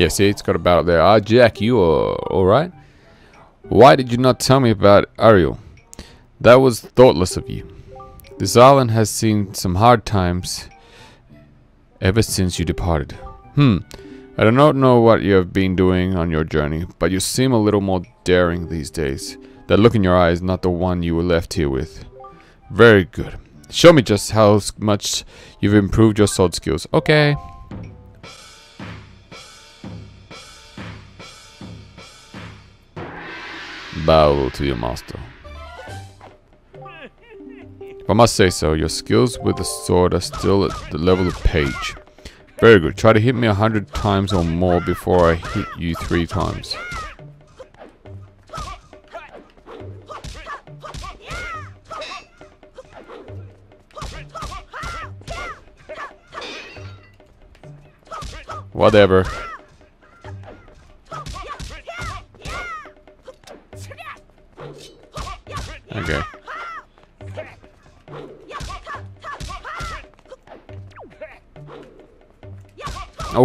Yeah, see, it's got a battle there. Ah, Jack, you are alright? Why did you not tell me about Aryll? That was thoughtless of you. This island has seen some hard times ever since you departed. Hmm. I do not know what you have been doing on your journey, but you seem a little more daring these days. That look in your eye is not the one you were left here with. Very good. Show me just how much you've improved your sword skills. Okay. Bow to your master. If I must say so, your skills with the sword are still at the level of page. Very good. Try to hit me a hundred times or more before I hit you three times. Whatever.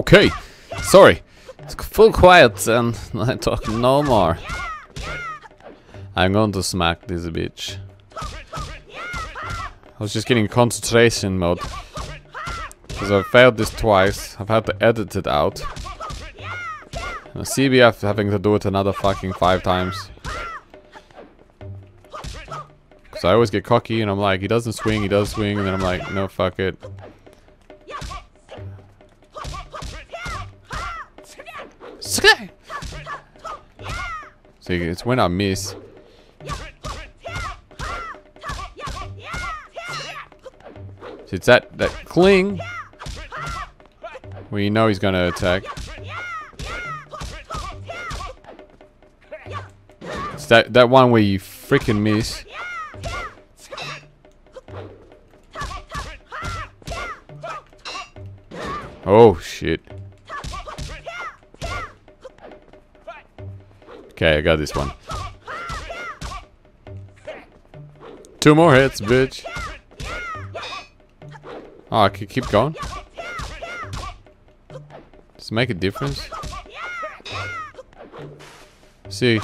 Okay. Sorry. It's full quiet and I talk no more. I'm going to smack this bitch. I was just getting concentration mode. Because I failed this twice. I've had to edit it out. And CBF having to do it another fucking five times. Because I always get cocky and I'm like, he doesn't swing, he does swing, and then I'm like, no, fuck it. See, it's when I miss. It's that, that cling you know he's going to attack. It's that, that one where you freaking miss. Oh, shit. Okay, I got this one. Two more hits, bitch. Oh, I can keep going? Does it make a difference? See.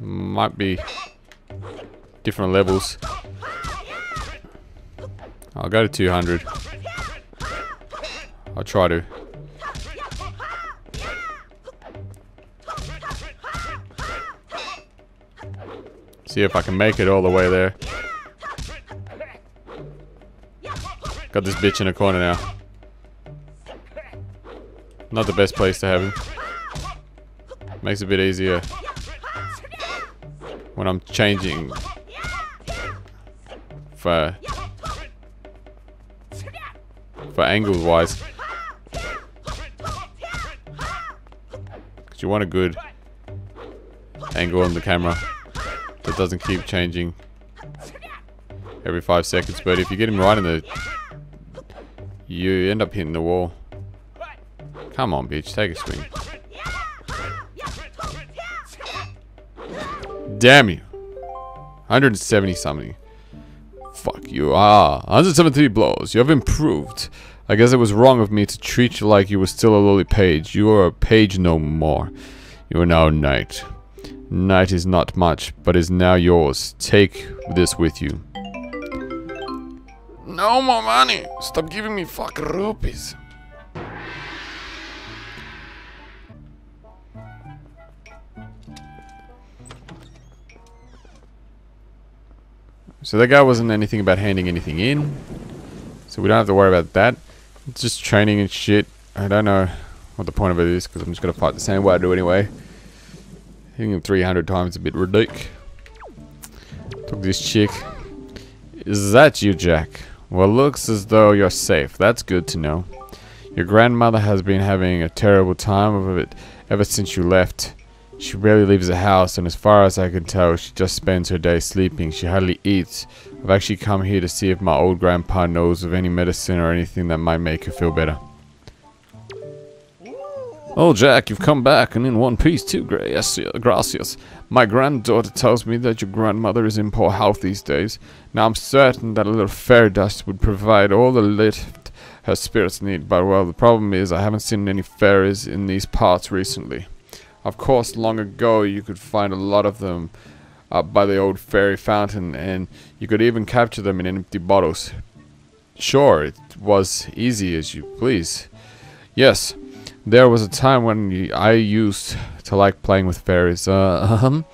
Might be different levels. I'll go to 200. I'll try to. See if I can make it all the way there. Got this bitch in a corner now. Not the best place to have him. Makes it a bit easier when I'm changing for for angle wise. Cause you want a good angle on the camera that doesn't keep changing every five seconds. But if you get him right in the... You end up hitting the wall. Come on, bitch. Take a swing. Damn you. 170 something. Fuck you. Ah, 173 blows. You have improved. I guess it was wrong of me to treat you like you were still a lowly page. You are a page no more. You are now a knight. Knight is not much, but is now yours. Take this with you. No more money! Stop giving me fucking rupees. So that guy wasn't anything about handing anything in. So we don't have to worry about that. It's just training and shit. I don't know what the point of it is because I'm just going to fight the same way I do anyway. Hitting him 300 times a bit ridiculous. Took this chick. Is that you, Jack? Well, looks as though you're safe. That's good to know. Your grandmother has been having a terrible time of it ever since you left. She rarely leaves the house, and as far as I can tell, she just spends her day sleeping. She hardly eats. I've actually come here to see if my old grandpa knows of any medicine or anything that might make her feel better. Oh, Jack, you've come back, and in one piece too, gracias. My granddaughter tells me that your grandmother is in poor health these days. Now I'm certain that a little fairy dust would provide all the lift her spirits need, but well, the problem is I haven't seen any fairies in these parts recently. Of course, long ago you could find a lot of them up by the old fairy fountain, and you could even capture them in empty bottles. Sure, it was easy as you please. Yes, there was a time when I used to like playing with fairies. Uh, um,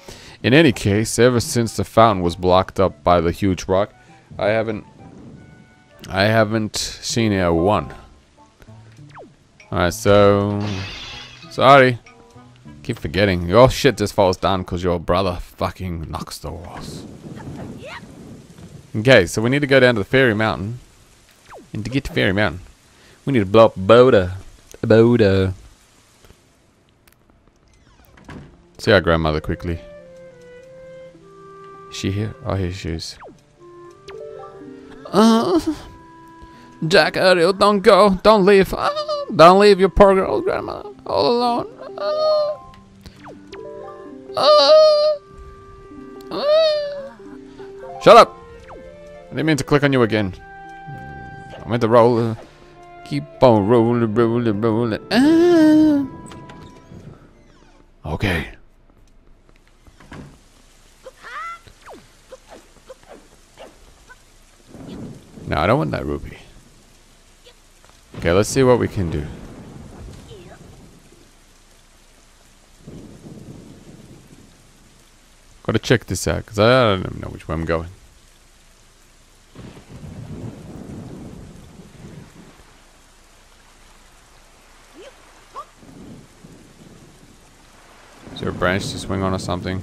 in any case, ever since the fountain was blocked up by the huge rock, I haven't I haven't seen a one. Alright, so sorry. Keep forgetting. Your shit just falls down because your brother fucking knocks the walls. Okay, so we need to go down to the Fairy Mountain. And to get to Fairy Mountain, we need to blow up Boda. Boda. See our grandmother quickly. Is she here? Oh, here she is. Uh, Jack Aryll, don't go. Don't leave. Uh, don't leave your poor girl grandma all alone. Uh. Uh, uh. Shut up! I didn't mean to click on you again. I meant to roll. Keep on rolling, rolling, rolling. Uh. Okay. No, I don't want that ruby. Okay, let's see what we can do. Gotta check this out, because I don't know which way I'm going. There a branch to swing on or something?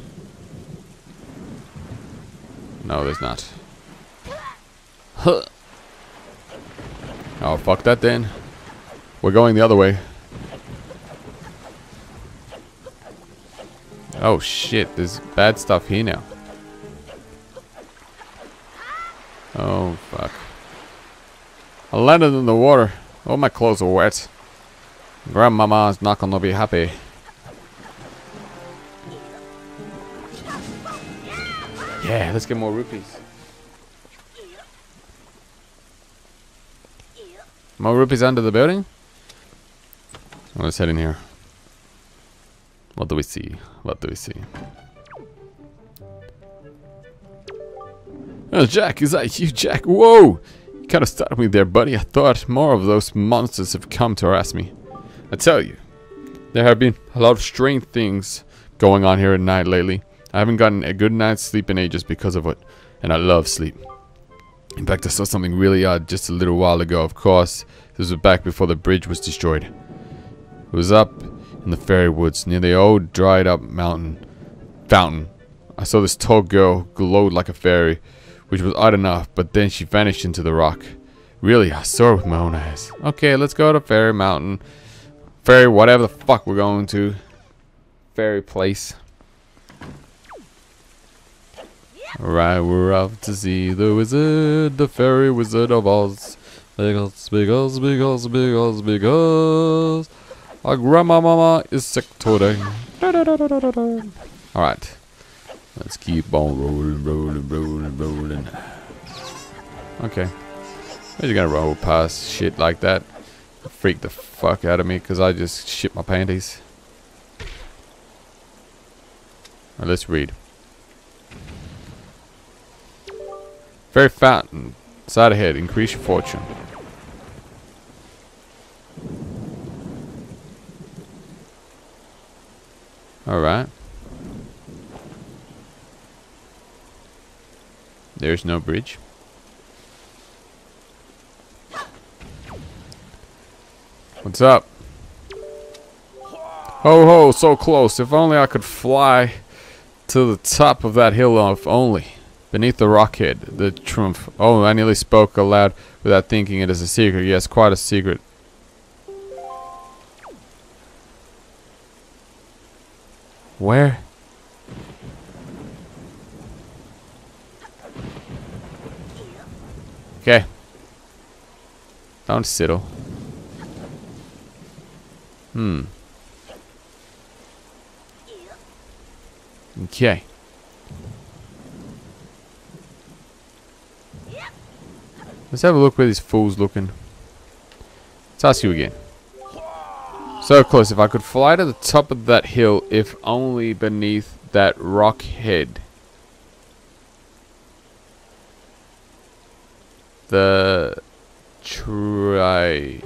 No, there's not. Huh. Oh, fuck that then. We're going the other way. Oh shit, there's bad stuff here now. Oh fuck. I landed in the water. All my clothes are wet. Grandmama's not gonna be happy. Yeah, let's get more rupees. More rupees under the building? Let's head in here. What do we see? What do we see? Oh, Jack, is that you, Jack? Whoa! You kind of startled me there, buddy. I thought more of those monsters have come to harass me. I tell you, there have been a lot of strange things going on here at night lately. I haven't gotten a good night's sleep in ages because of it, and I love sleep. In fact, I saw something really odd just a little while ago. Of course, this was back before the bridge was destroyed. It was up in the fairy woods near the old dried up mountain fountain. I saw this tall girl glowed like a fairy, which was odd enough, but then she vanished into the rock. Really, I saw her with my own eyes. Okay, let's go to Fairy Mountain. Fairy, whatever the fuck we're going to. Fairy place. Alright, we're off to see the wizard, the fairy wizard of Oz. Because, because, because, because, because... Our grandmama is sick today. Alright. Let's keep on rolling, rolling, rolling, rolling. Okay. I'm just gonna roll past shit like that. Freak the fuck out of me because I just shit my panties. Right, let's read. Fairy fountain. Side ahead. Increase your fortune. Alright. There's no bridge. What's up? Ho ho, so close. If only I could fly to the top of that hill if only. Beneath the rockhead, the trump. Oh, I nearly spoke aloud without thinking it is a secret. Yes, quite a secret. Where? Okay. Don't settle. Hmm. Okay. Let's have a look where this fool's looking. Let's ask you again. So close. If I could fly to the top of that hill, if only beneath that rock head. The try.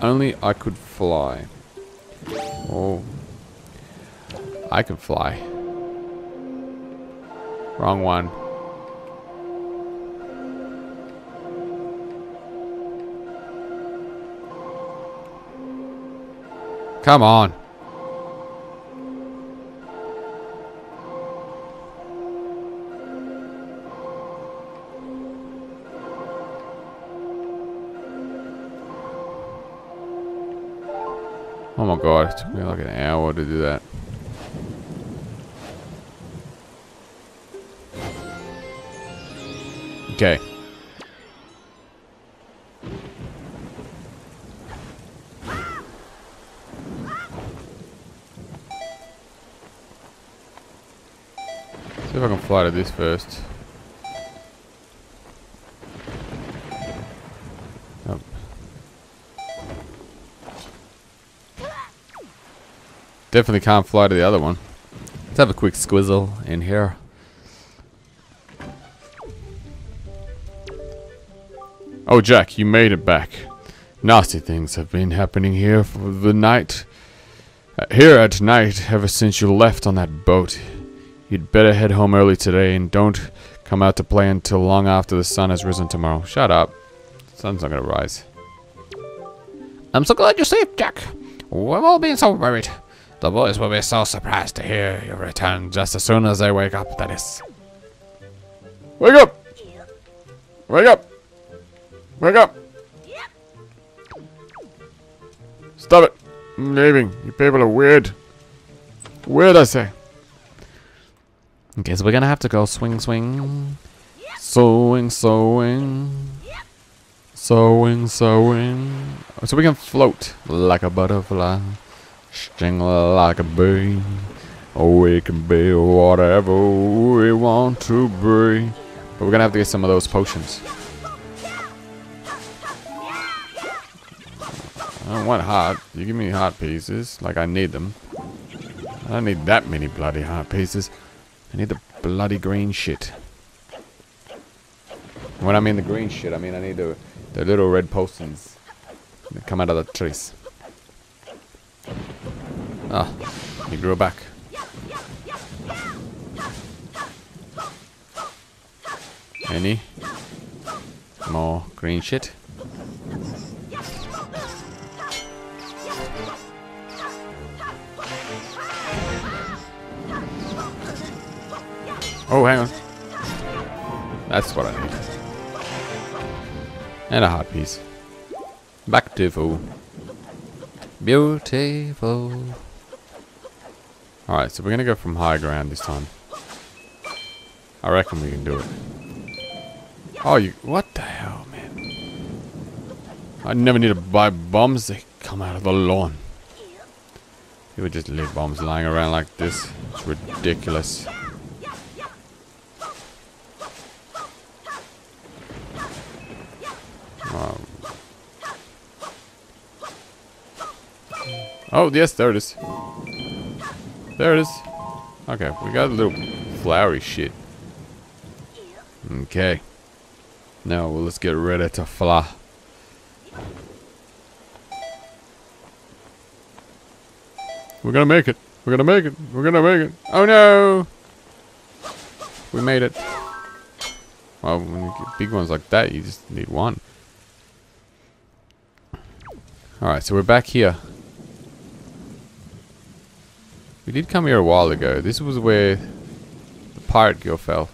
Only I could fly. Oh. I can fly. Wrong one. Come on. Oh my god, it took me like an hour to do that. Okay. See if I can fly to this first. Definitely can't fly to the other one. Let's have a quick squizzle in here. Oh, Jack, you made it back. Nasty things have been happening here for the night. Uh, here at night, ever since you left on that boat. You'd better head home early today and don't come out to play until long after the sun has risen tomorrow. Shut up. The sun's not gonna rise. I'm so glad you're safe, Jack. We've all been so worried. The boys will be so surprised to hear your return just as soon as they wake up, that is. Wake up! Wake up! Wake up! Stop it! I'm leaving. You people are weird. Weird, I say. Okay, so we're gonna have to go swing, swing. Sewing, sewing. Sewing, sewing. So we can float like a butterfly. Sting like a bee. We can be whatever we want to be. But we're gonna have to get some of those potions. I don't want heart. You give me heart pieces, like I need them. I don't need that many bloody heart pieces. I need the bloody green shit. When I mean the green shit, I mean I need the, the little red potions that come out of the trees. Ah, he grew back. Any more green shit? Oh, hang on. That's what I need. And a heart piece. Back to full. Beautiful. Alright, so we're gonna go from high ground this time. I reckon we can do it. Oh, you. What the hell, man? I never need to buy bombs. They come out of the lawn. Would just leave bombs lying around like this. It's ridiculous. Oh, yes, there it is. There it is. Okay, we got a little flowery shit. Okay. Now, well, let's get ready to fly. We're gonna make it. We're gonna make it. We're gonna make it. Oh no! We made it. Well, when you get big ones like that, you just need one. Alright, so we're back here. We did come here a while ago. This was where the pirate girl fell.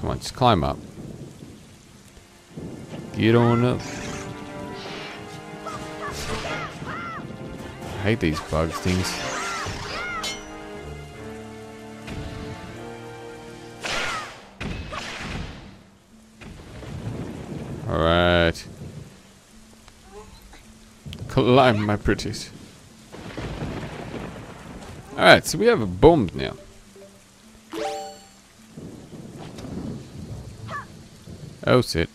Come on, just climb up. Get on up. I hate these bug things. Alright. Climb, my pretties. Alright, so we have a bomb now. Oh, shit.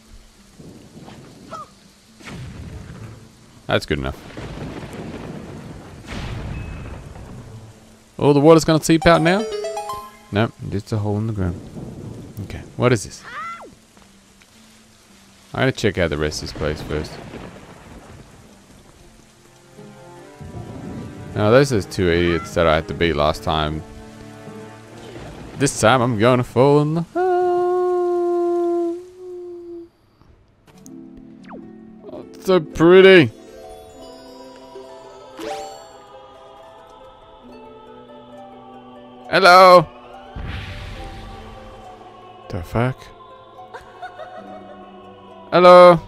That's good enough. Oh, the water's gonna seep out now? Nope, just a hole in the ground. Okay, what is this? I gotta check out the rest of this place first. Now, those are two idiots that I had to beat last time. This time I'm gonna fall in the hole. Oh, so pretty. Hello. The fuck? Hello.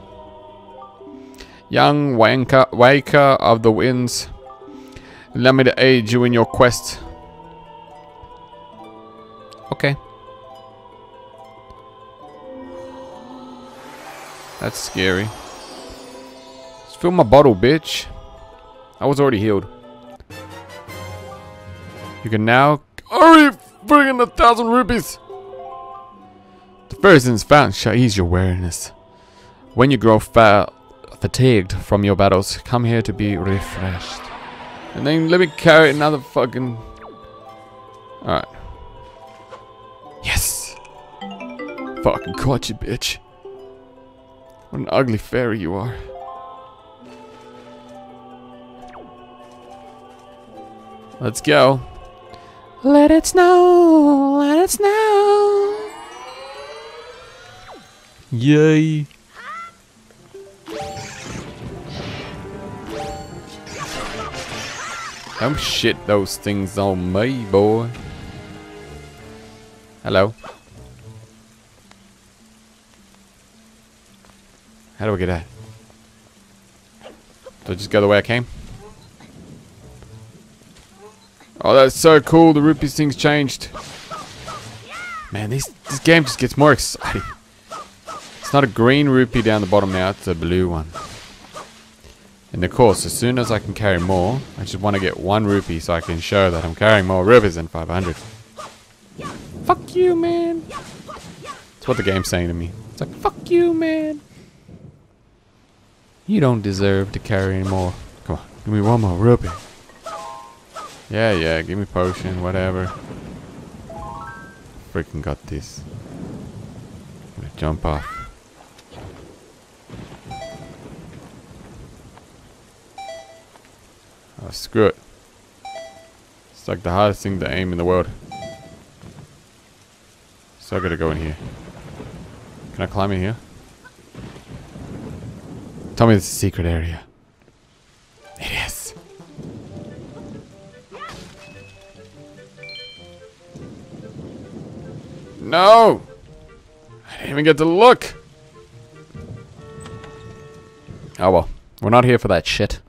Young wanker, waker of the winds. Allow me to aid you in your quest. Okay. That's scary. Just fill my bottle, bitch. I was already healed. You can now... Hurry! Bring in a thousand rupees! The first is found shall ease your weariness. When you grow fa fatigued from your battles, come here to be refreshed. And then let me carry another fucking... Alright. Yes! Fucking caught you, bitch. What an ugly fairy you are. Let's go. Let it snow, let it snow. Yay. Don't shit those things on me, boy. Hello. How do I get out? Do I just go the way I came? Oh, that's so cool. The rupees thing's changed. Man, this, this game just gets more exciting. It's not a green rupee down the bottom now, it's a blue one. And of course, as soon as I can carry more, I just want to get one rupee so I can show that I'm carrying more rupees than 500. Fuck you, man. That's what the game's saying to me. It's like, fuck you, man. You don't deserve to carry any more. Come on, give me one more rupee. Yeah, yeah, give me potion, whatever. Freaking got this. I'm gonna jump off. Oh, screw it. It's like the hardest thing to aim in the world. So I gotta go in here. Can I climb in here? Tell me it's a secret area. It is. No! I didn't even get to look! Oh well. We're not here for that shit.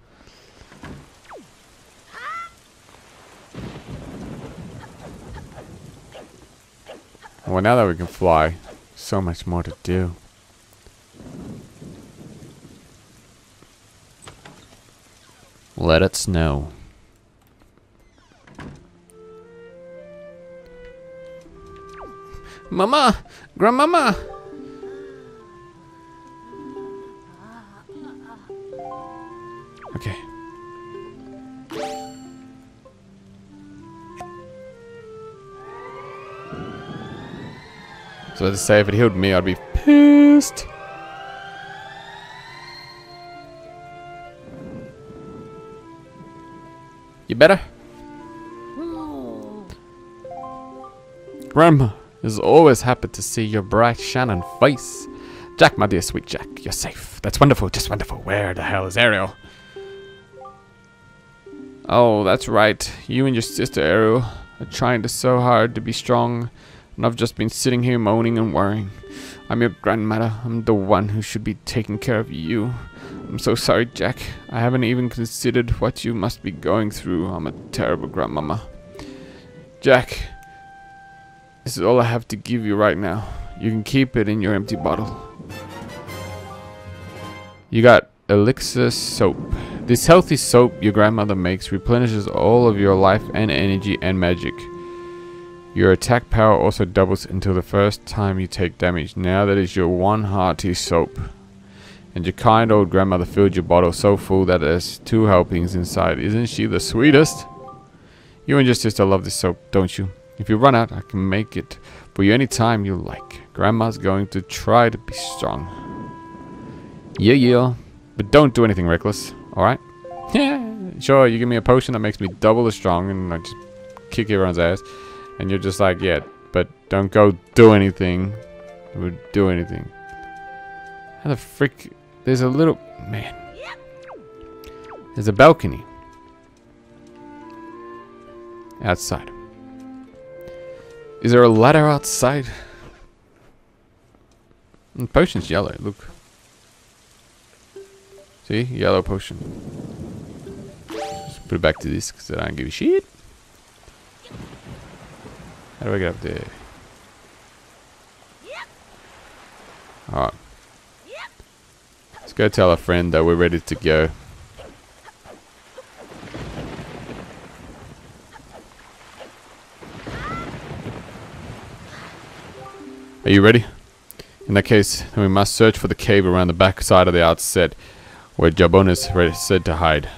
Well, now that we can fly, so much more to do. Let it snow. Mama, grandmama. So to say, if it healed me, I'd be pissed. You better? Grandma is always happy to see your bright, shining face. Jack, my dear sweet Jack, you're safe. That's wonderful, just wonderful. Where the hell is Aryll? Oh, that's right. You and your sister Aryll are trying to so hard to be strong, and I've just been sitting here moaning and worrying. I'm your grandmother. I'm the one who should be taking care of you. I'm so sorry, Jack. I haven't even considered what you must be going through. I'm a terrible grandmama. Jack, this is all I have to give you right now. You can keep it in your empty bottle. You got elixir soap. This healthy soap your grandmother makes replenishes all of your life and energy and magic. Your attack power also doubles until the first time you take damage. Now that is your one hearty soap. And your kind old grandmother filled your bottle so full that there's two helpings inside. Isn't she the sweetest? You and your sister love this soap, don't you? If you run out, I can make it for you any time you like. Grandma's going to try to be strong. Yeah, yeah. But don't do anything reckless, alright? Yeah, sure, you give me a potion that makes me double as strong and I just kick everyone's ass. And you're just like, yeah, but don't go do anything. Or do anything. How the frick? There's a little... Man. There's a balcony. Outside. Is there a ladder outside? And potion's yellow, look. See? Yellow potion. Just put it back to this because I don't give a shit. How do I get up there? Alright. Let's go tell a friend that we're ready to go. Are you ready? In that case, we must search for the cave around the back side of the outset where Jabun is said to hide.